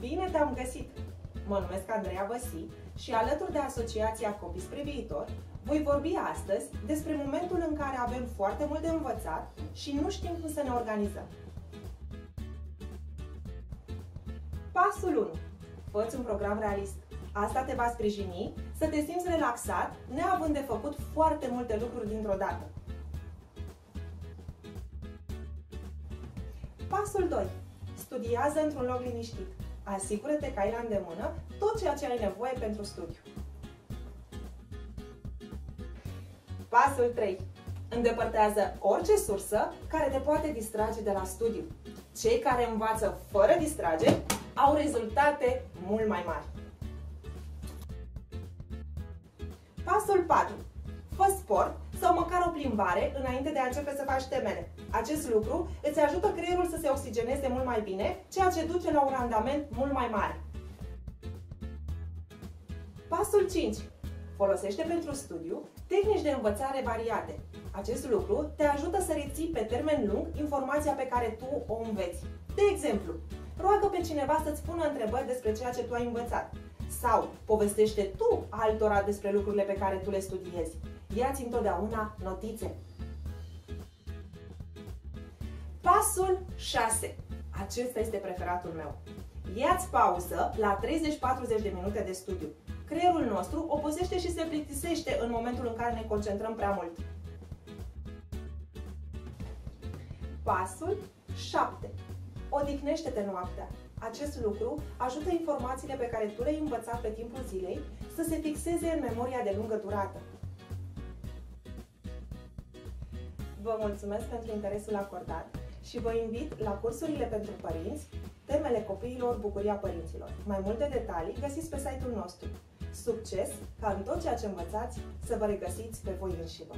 Bine te-am găsit! Mă numesc Andreea Văsi și alături de Asociația Copii spre Viitor voi vorbi astăzi despre momentul în care avem foarte mult de învățat și nu știm cum să ne organizăm. Pasul 1. Fă-ți un program realist. Asta te va sprijini să te simți relaxat, neavând de făcut foarte multe lucruri dintr-o dată. Pasul 2. Studiază într-un loc liniștit. Asigură-te că ai la îndemână tot ceea ce ai nevoie pentru studiu. Pasul 3. Îndepărtează orice sursă care te poate distrage de la studiu. Cei care învață fără distrage au rezultate mult mai mari. Pasul 4. Fă sport sau măcar o plimbare înainte de a începe să faci temele. Acest lucru îți ajută creierul să se oxigeneze mult mai bine, ceea ce duce la un randament mult mai mare. Pasul 5. Folosește pentru studiu tehnici de învățare variate. Acest lucru te ajută să reții pe termen lung informația pe care tu o înveți. De exemplu, roagă pe cineva să-ți pună întrebări despre ceea ce tu ai învățat. Sau povestește tu altora despre lucrurile pe care tu le studiezi. Ia-ți întotdeauna notițe. Pasul 6. Acesta este preferatul meu. Ia-ți pauză la 30-40 de minute de studiu. Creierul nostru obosește și se plictisește în momentul în care ne concentrăm prea mult. Pasul 7. Odihnește-te noaptea. Acest lucru ajută informațiile pe care tu le-ai învățat pe timpul zilei să se fixeze în memoria de lungă durată. Vă mulțumesc pentru interesul acordat și vă invit la cursurile pentru părinți, temele copiilor, bucuria părinților. Mai multe detalii găsiți pe site-ul nostru. Succes ca în tot ceea ce învățați să vă regăsiți pe voi înșivă!